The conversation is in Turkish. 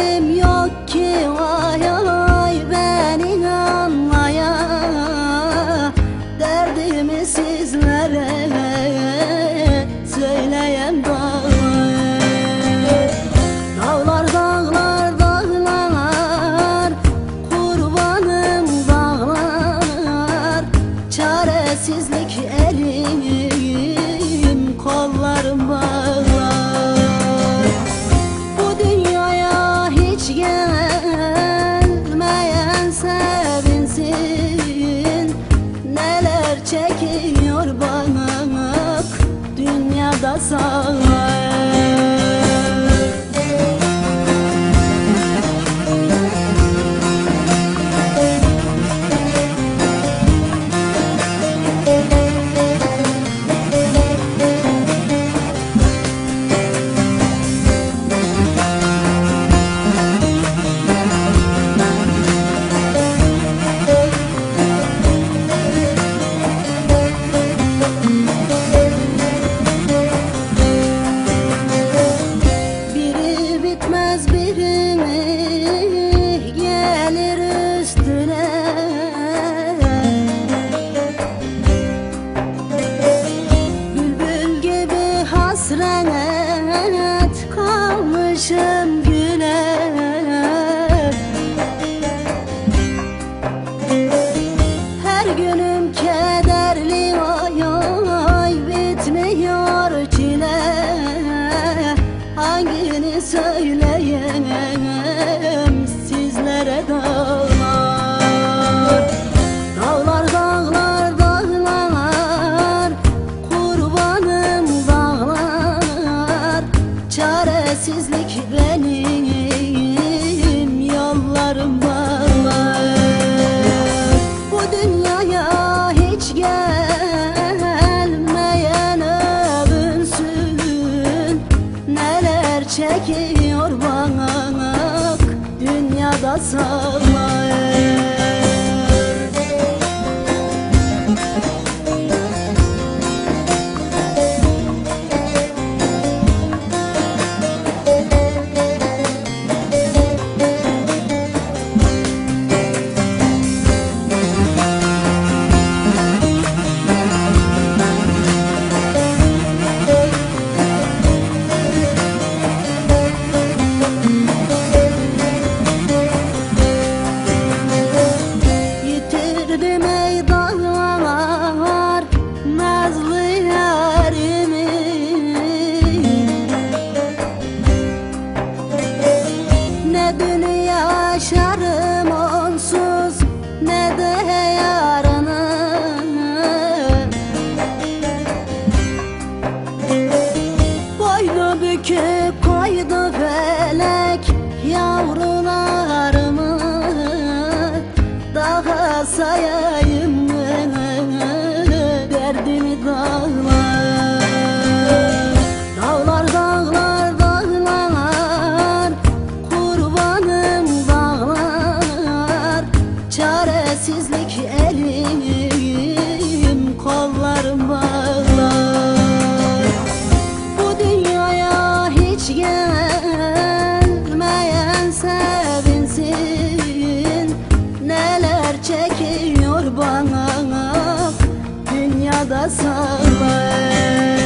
Çarem yok ki vay vay ben inanmaya Derdimi sizlere söyleyem dağlar Dağlar dağlar dağlar kurbanım dağlar. Çaresizler çekiyor bana. Dünyada sağlık bitmez birini gelir üstüne. Bülbül gibi hasrenet kalmışım. sağ bana Dünyada sağlar